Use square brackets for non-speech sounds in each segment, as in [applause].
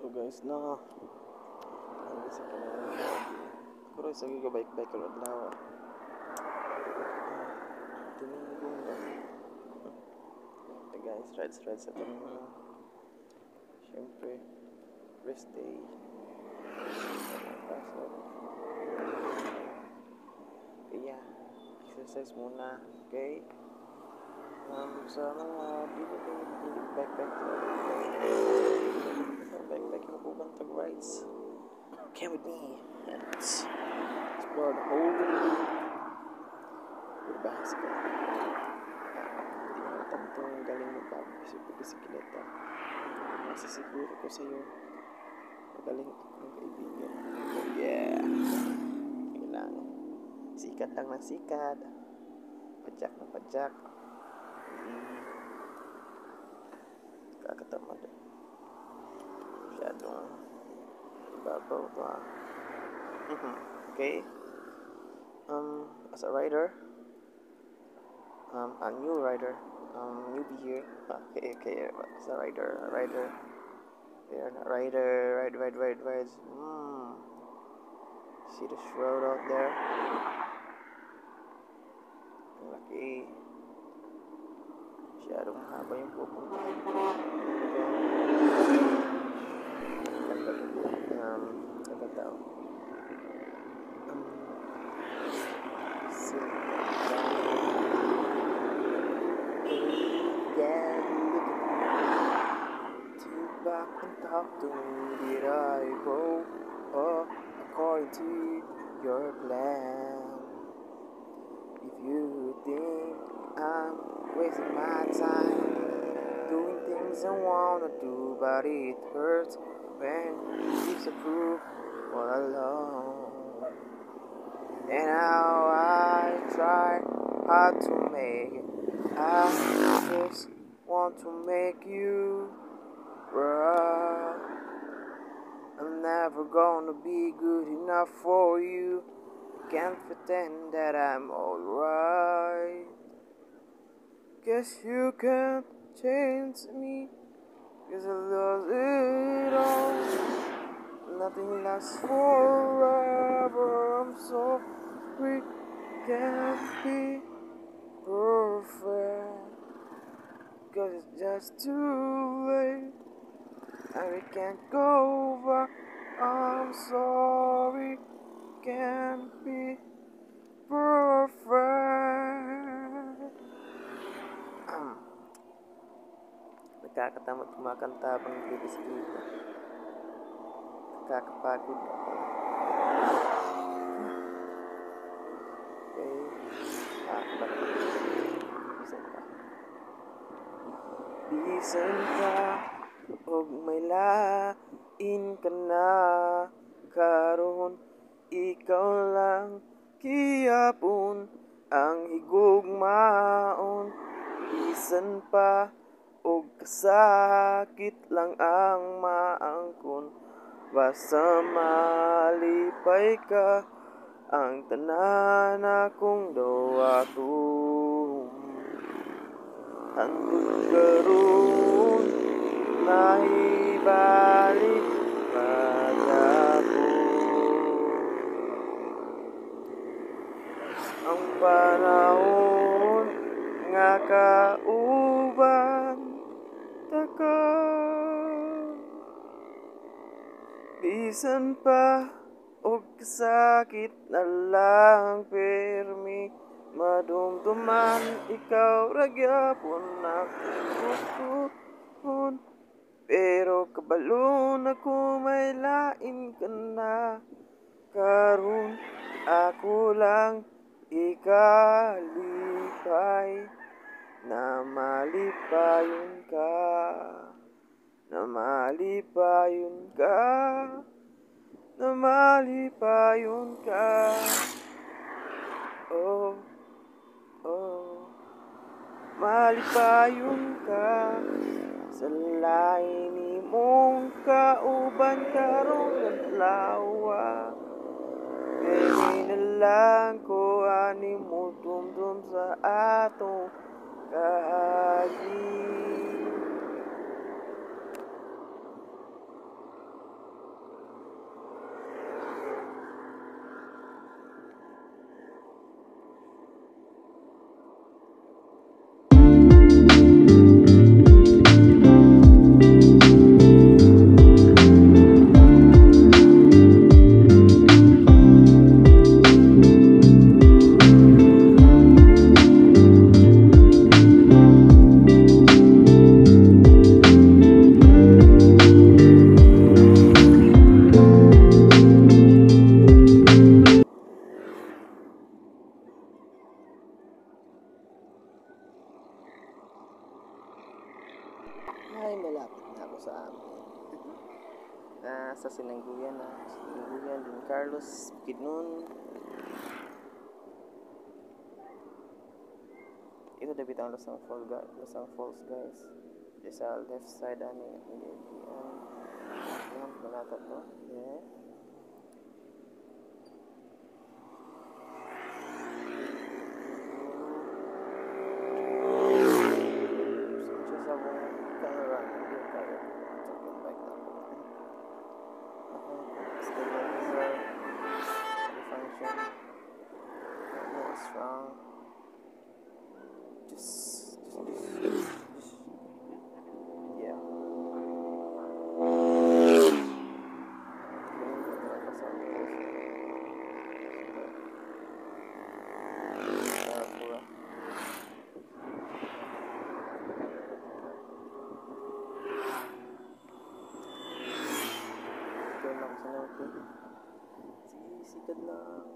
So guys, na ano sa Pero sa giga bike bike kalod lawa. Tumingong ba? Hey guys, rides rides sa itong mga Siyempre, rest day. Kaso, kaya, exercise muna, okay? Um, sa mga dili ko dili backpack sa backpack yung ubang tag rides. Come with me. Let's explore the whole world with bicycle. Hindi mo tantong galing mo pa bisikleta. Masisiguro ko sa iyo magaling akong kaibigan. Oh yeah! Yun lang. Sikat lang ng sikat. Padyak na padyak. Hindi y'all doing? Blah blah blah. Mm-hmm. Okay. Um, as a writer, um, a new writer, um, newbie here. Ah, okay, okay. As a writer, a writer. Yeah, a writer, right. Mm. See the shroud out there. Okay. Masyadong haba yung pupunta. Okay. Um. Um, to back. Did I go oh, according to your plan? If you think I'm wasting my time doing things I wanna do, but it hurts when you disapprove all alone. And now I try hard to make it. I just want to make you proud. I'm never gonna be good enough for you. Can't pretend that I'm alright. Guess you can't change me. Cause I lost it all. Nothing lasts forever. I'm sorry. Can't be perfect. Cause it's just too late. And we can't go back. I'm sorry. Can't be perfect. Nakakatamad kumakanta habang nagbibisikleta. Nakakapagod ako. Okay. Ah, bakit? Bisan ka. Bisan ka. Og may lain ka na. Karon ikaw lang kiyapon ang higugmaon. Bisan pa og kasakit lang ang maangkon. Basta malipay ka ang tanan akong dawaton hangtod karon nahibalik pagapon ang panahon nga kauban taka bisan pa og kasakit na lang permi. Madumduman ikaw ragyapon nakukuhon pero kabalon ako may lain ka na. Karon ako lang ikalipay na malipayon ka. Na malipayon ka. Na malipayon ka. Oh oh. Malipayon ka. Sa lain mong kauban karong adlaw Kaya na ko ani mo tumdum sa atong Uh. Side ani hindi yan. Yan, malata to. Yeah. Just sa mga camera, hindi kaya talking bike na ako. Ako, stabilizer, function, more strong. Just, just, just, just, yeah. Pura. Ito lang sa natin. Sige, sikat lang.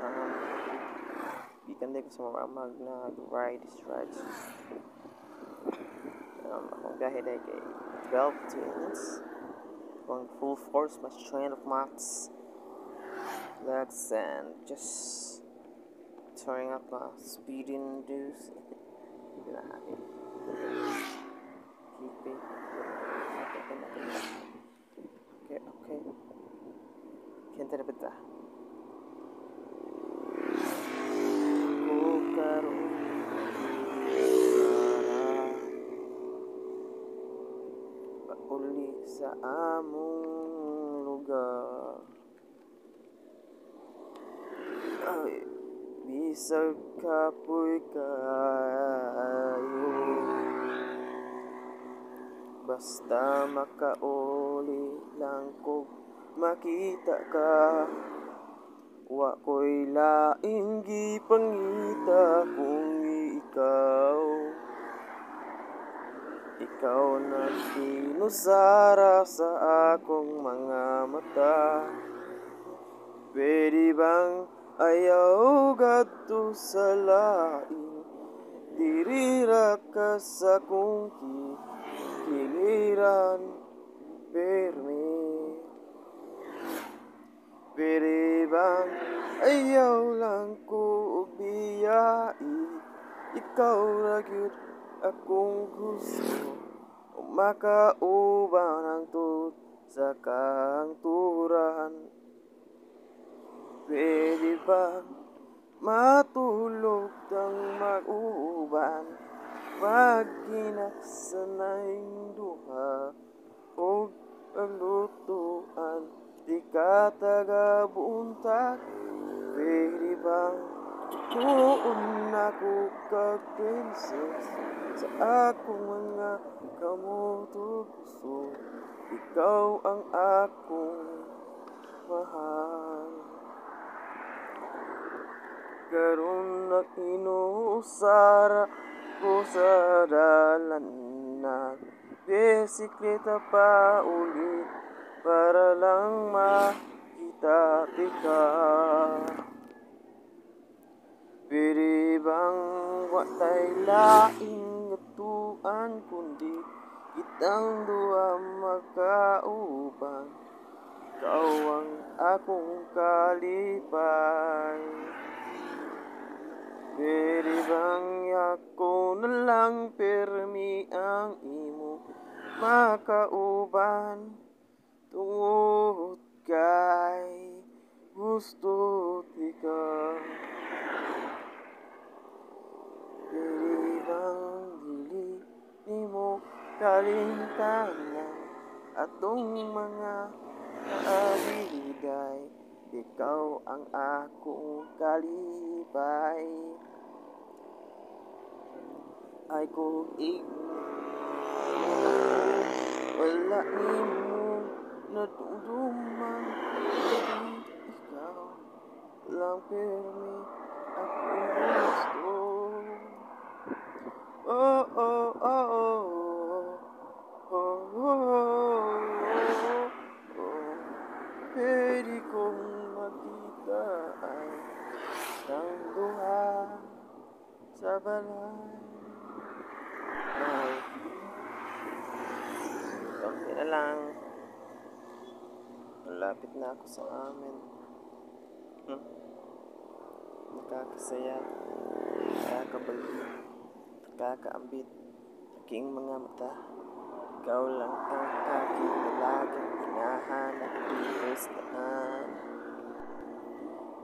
um, gikan din ko sa mga mag na ride stretch. Um, akong gahe dahil kay 12 minutes. Going full force, my strength of maths. Legs and just turning up my speed induce. Grabe. [laughs] Keep it. Okay, okay. Kenta na ba ta? Ko karon para pauli sa among lugar. Ay, bisag kapoy kayo Basta makauli lang ko makita ka Wa ko'y laing gipangita kung ikaw Ikaw na kinusara sa akong mga mata. Pwede bang ayaw gadto sa lain? Dirira ka sa kong ki- kiliran Permi Pwede bang ayaw lang ko biyai Ikaw gyud akong gusto Makauban ang tut sa kangturan Pwede ba matulog tang mag-uban Pag kinaksanay duha O paglutuan Di ka taga-buntag Pwede bang tuon ako kag princess Sa akong mga kamutog gusto Ikaw ang akong mahal. Karon na inusara ko sa dalan na Bisikleta pa ulit para lang makita tika Pwede bang watay laing ngatuan kundi Kitang duwa makauban Ikaw ang akong kalipay. Pwede bang ako na lang permi ang imo makauban? Tungod kay gusto ikaw nimo kalimtanan Atong mga kaaliday Ikaw ang akong kalipay Ay kung wala nimo nadumduman Hindi ikaw lang pirmi akong gusto oh, Aking mga mata. Ikaw lang ang aking.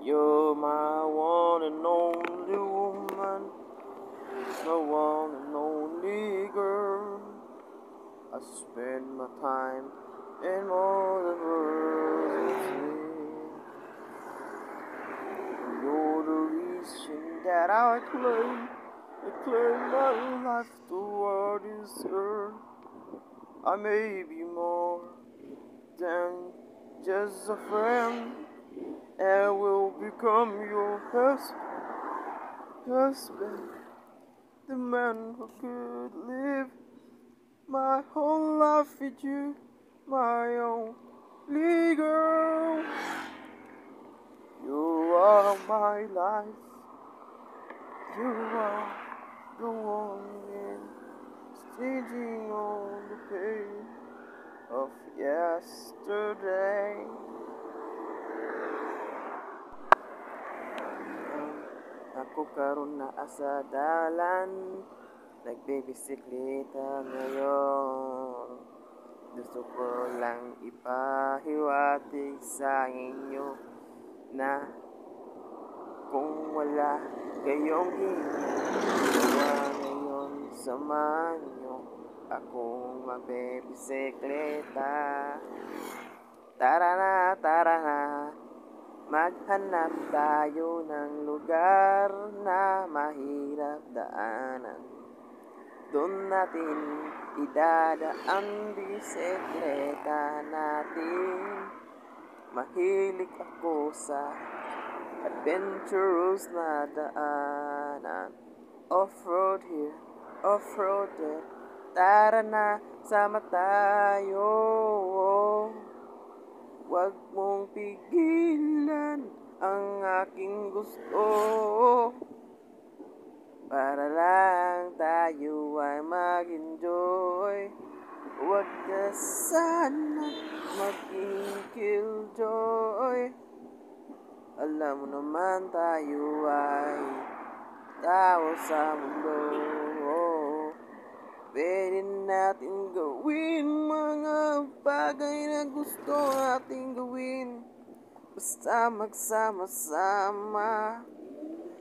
You're my one and only woman. My one and only girl. I spend my time in all the world. You're the reason that I claim, I claim my life toward this earth. I may be more than just a friend, and will become your husband, husband, the man who could live my whole life with you, my only girl. You are my life. You are the one in staging on the pain of yesterday. Ako karon na asa dalan Nagbibisikleta ngayon Gusto ko lang ipahiwatig sa inyo Na kung wala kayong ginagawa ngayon Samahan nyo akong magbibisikleta Tara na, tara na. Maghanap tayo ng lugar na mahirap daanan. Doon natin idadaan bisikleta natin. Mahilig ako sa adventurous na daanan. Off-road here, off-road there. Tara na, sama tayo. Huwag mong pigilan ang aking gusto. Para lang tayo ay mag-enjoy. Huwag ka sana maging killjoy Alam mo naman tayo ay tao sa mundo. Pwede natin gawin mga bagay na gusto natin gawin. Basta magsama-sama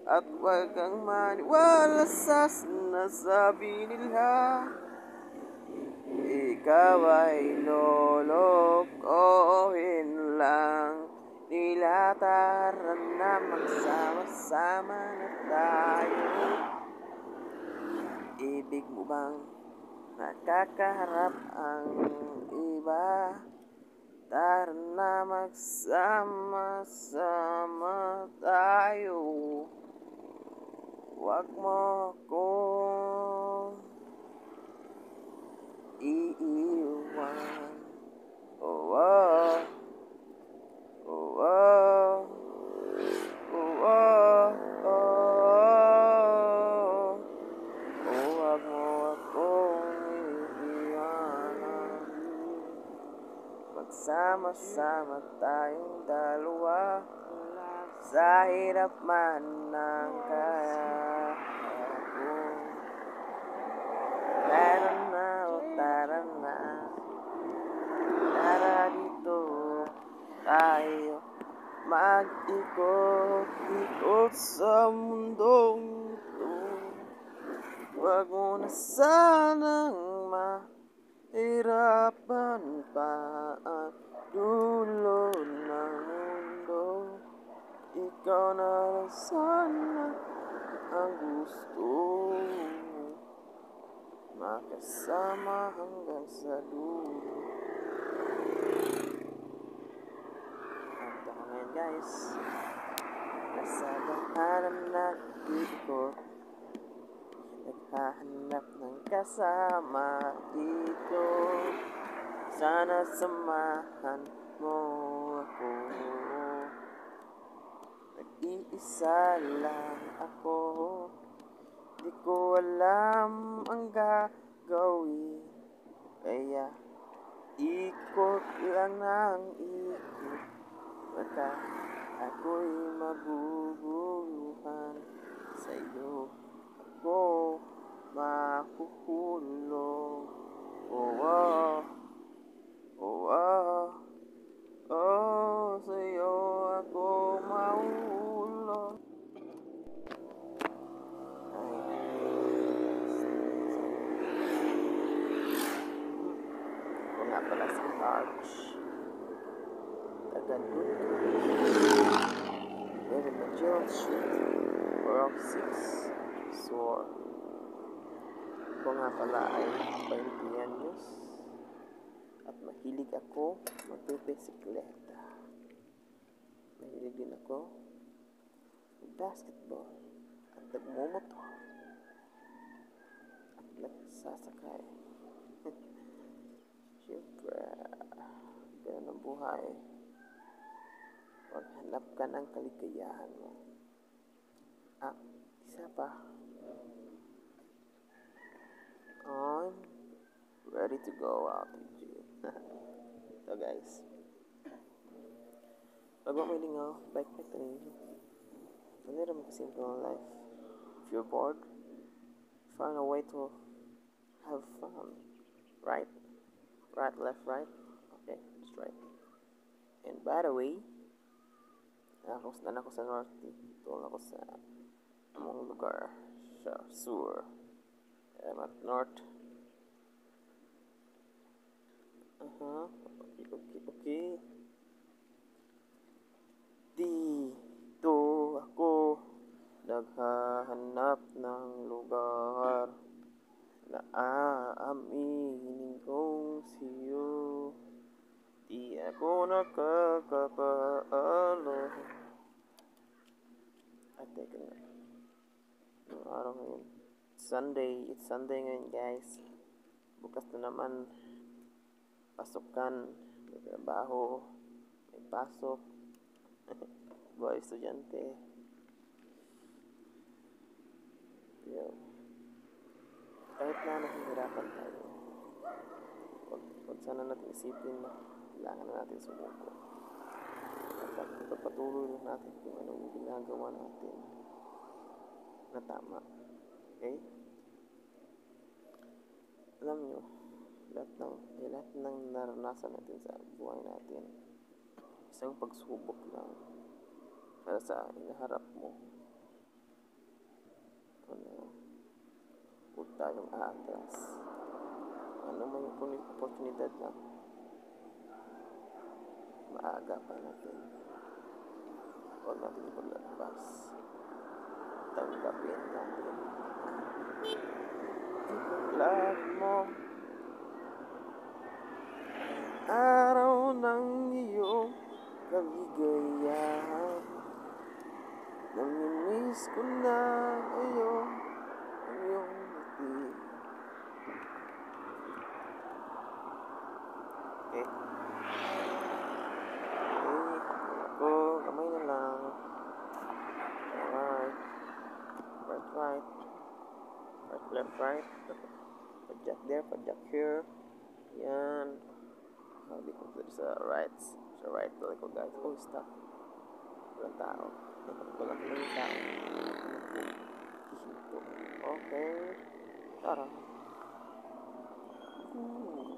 At huwag kang maniwala sa sinasabi nila. Ikaw ay lolokohin lang Nila tara na magsama-sama na tayo. Ibig mo bang nakakaharap ang iba? Tara na magsama-sama tayo. Huwag mo akong iiwan. Oh, oh, Magsama-sama tayong dalawa. Sa hirap man ng kaya Tara na, o tara na. Tara dito tayo Mag-ikot-ikot sa mundong ito Huwag mo na sanang mahirapan pa ang dulo ng mundo Ikaw na lang sana ang gusto Makasama hanggang sa dulo. Kanta ko guys. Nasa dahanan na dito Naghahanap ng kasama dito Sana samahan mo ako. Iisa lang ako. Di ko alam ang gagawin. Kaya ikot lang ng ikot. Baka ako'y maguguluhan Sa'yo. Ako makukulong Oh, oh, oh, oh, sa'yo ako maulong Ako nga pala si Arch. Taga Duto. Live in Magellan Street, World 6, Sword. Ay 20 anyos. At mahilig ako magbibisikleta. Mahilig din ako basketball at nagmumotor at nagsasakay. [laughs] Siyempre, ganun ang buhay. Maghanap ka ng kaligayahan mo. At isa pa, I'm ready to go out with you. [laughs] so guys, pag mamilingaw, bike na rin. Hindi naman kasimple ang life. If you're bored, find a way to have fun. Right? Right, left, right? Okay, just right. And by the way, ako na ako sa north. Doon ako sa among lugar sa sur. I'm at north. Aha, okay, okay, okay. Dito ako naghahanap ng lugar na aaminin kong siyo. Di ako nakakapaalo. At teka nga. Araw ngayon? Sunday. It's Sunday ngayon guys. Bukas na naman. Pasukan. May trabaho. May pasok. Boy, [laughs] estudyante. Yo. Kahit na nahihirapan tayo, huwag, huwag sana natin isipin na kailangan na natin sumuko. Dapat ipagpatuloy lang natin kung ano yung ginagawa natin na tama. Okay? Alam nyo, lahat ng, eh, lahat ng naranasan natin sa buhay natin, isang pagsubok lang para sa inaharap mo. Ano, huwag tayong aatras. Ano man yung opor- oportunidad na maaga pa natin. Huwag natin ipaglalabas. Tanggapin natin. Ipaglahat mo araw ng iyong kaligayahan. Namimiss ko na ngayon ang iyong ngiti. Okay. Okay. Ako, kamay na lang. Alright. Right, right. Right, left, right. Pajak there, pajak here. Yan. Dito sa right. Sa right pala ko guys. Oh, stop. Walang tao. Walang walang tao. Hihinto. Okay. Tara. Hmm.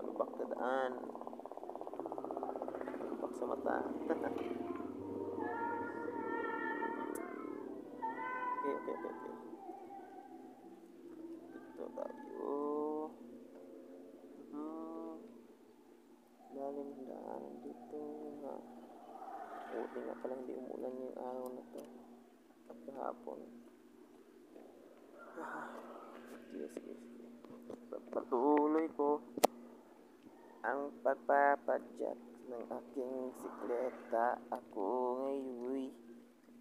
Malubak na daan. Malubak sa mata. okay, okay, okay, okay. Dito na. Buti nga pala hindi umulan yung araw na to. At kahapon. Ah, sige, sige, sige. Pagpatuloy ko ang pagpapadyak ng aking sikleta. Ako ngayon'y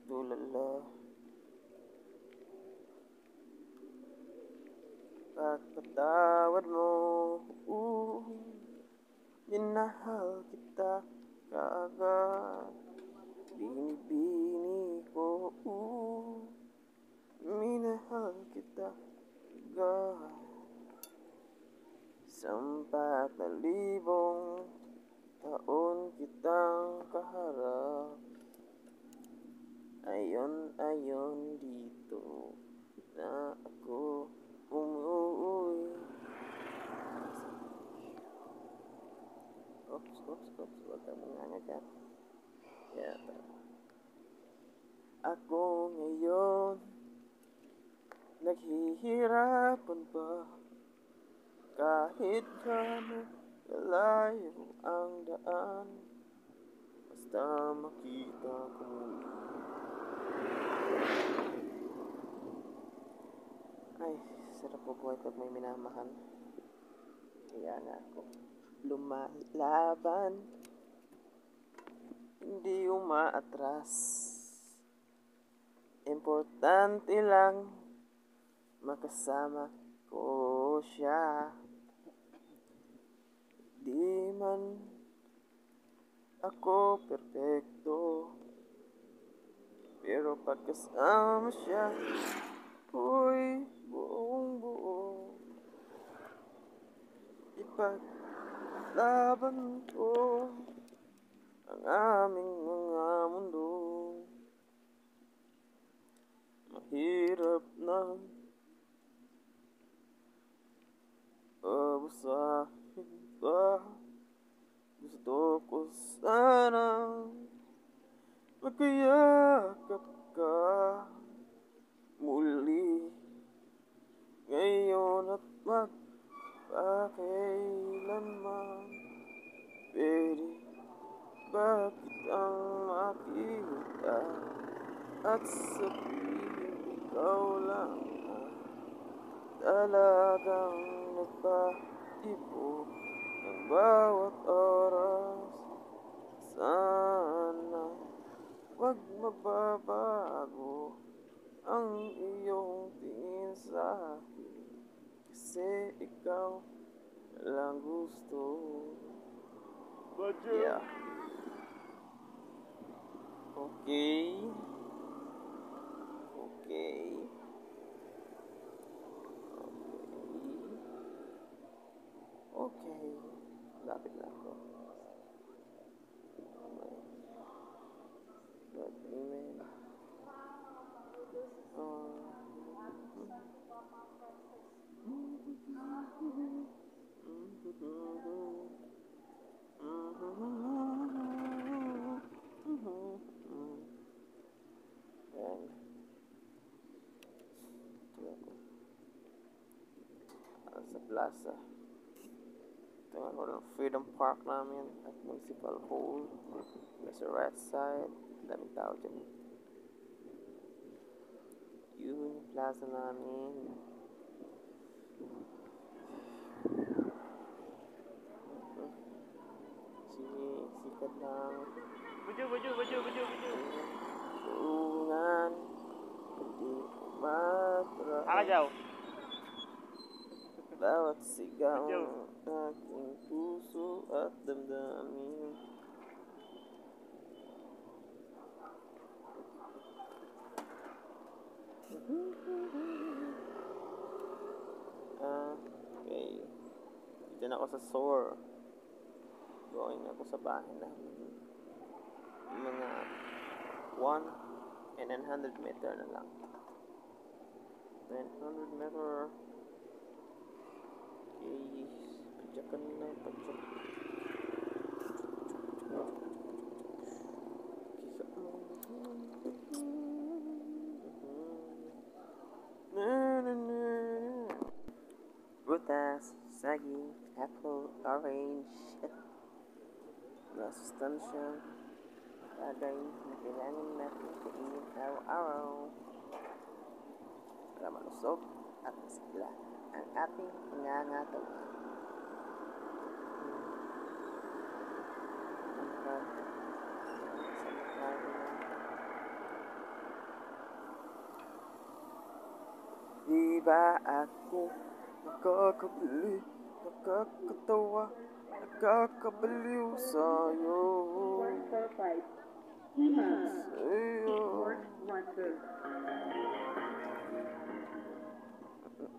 tulala. Pagpatawad mo, uh, minahal kita ka agad Binibini ko uh, Minahal kita agad Sampat na libong Taon kitang kaharap. Ayon, ayon dito Na ako umuwi. Oops, oops, huwag kang manganga dyan. Yeah, Ako ngayon Naghihirapan ba Kahit gaano kalayo ang daan. Basta makita ko muli. Ay, sarap po buhay pag may minamahal. Kaya nga ako lumalaban. Hindi umaatras. Importante lang makasama ko siya. Di man ako perfecto Pero pagkasama siya Uy, buong buo Ipaglaban ko Ang aming mga mundo. Mahirap na Babasahin ba Gusto ko sana Magkayakap ka Muli Ngayon at magpakailanman Pwede ba kitang makita At sabihin ikaw lang ang Talagang nagpatibok Ng bawat oras Sana Wag magbabago Ang iyong tingin sa akin Kasi ikaw lang gusto. Yeah. Okay. Okay. Okay. Okay. Lapit na plaza. Nga ng Freedom Park namin at Municipal Hall. Nasa right side. Daming tao dyan. Yun yung plaza namin. Sige, sikat lang. Buju, buju, buju, buju, buju. Tulungan. Hindi umatra. Aka jauh. Bawat sigaw ng aking puso at damdamin Ah, okay. Dito na ako sa store. Going ako sa bahay namin. Mga 1 and 900 meter na lang. 900 meter. Okay. Padyakan na. Padyak. Na, na, na. Prutas, saging, apple, orange. Mga sustansya, bagay na kailangan natin kainin araw-araw para malusog at masigla ang ating pangangatawa. Di ba ako nakakabili, nakakatawa, nakakabaliw sa'yo? One four five. Lima. Sa'yo.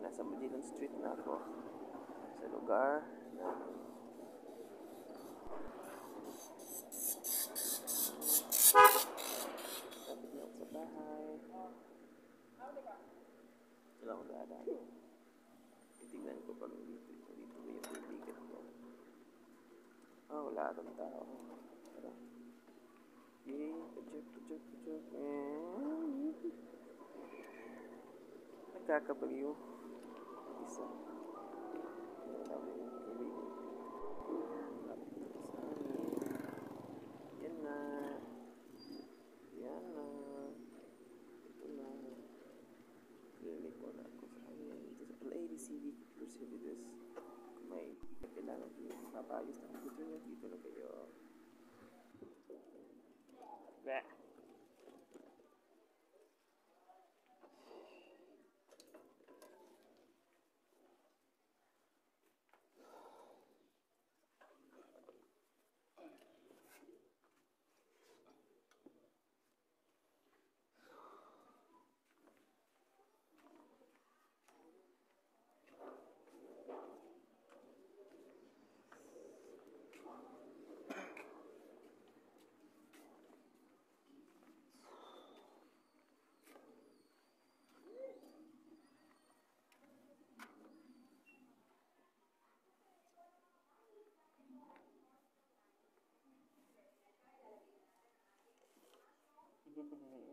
nasa Magellan Street na ako. Sa lugar Lapit na ako sa bahay. Wala akong dadaan. Titignan ko pag dito. Dito ba yung kaibigan ko? Ah, wala akong tao. Tara. Yay, pajok, pajok, pajok. Eh. Nagkakabaliw. Isa. give me.